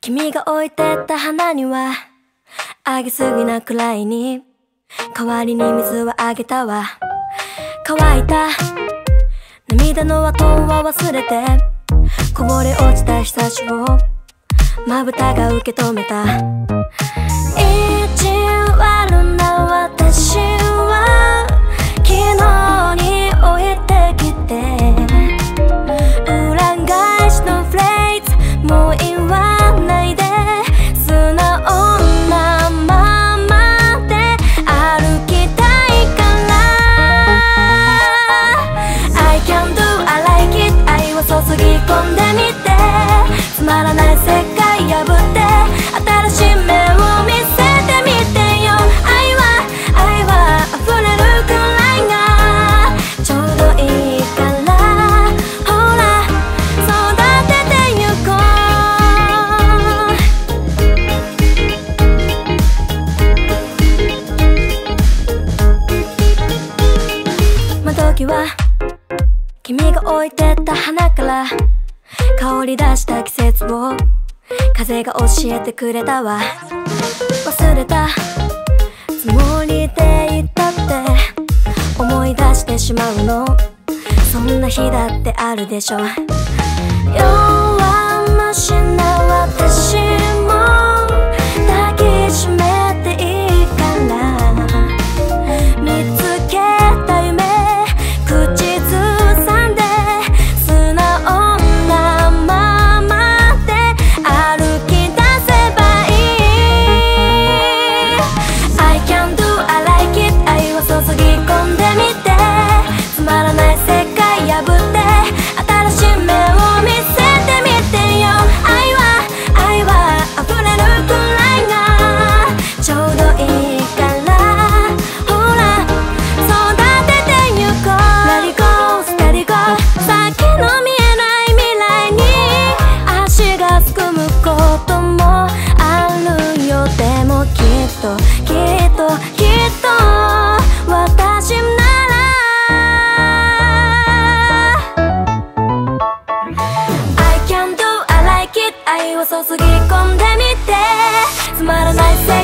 君が置いてった花にはあげすぎなくらいに代わりに水はあげたわ。乾いた。涙の後は忘れてこぼれ落ちた日差しをまぶたが受け止めた。みてつまらない世界破って新しい目を見せてみてよ。愛は愛は溢れるくらいがちょうどいいから。ほら育ててゆこう。窓際君が置いてた花から香り出した季節を。風が教えてくれたわ。忘れた。つもりで言ったって。思い出してしまうの。そんな日だってあるでしょ。まらない世界破って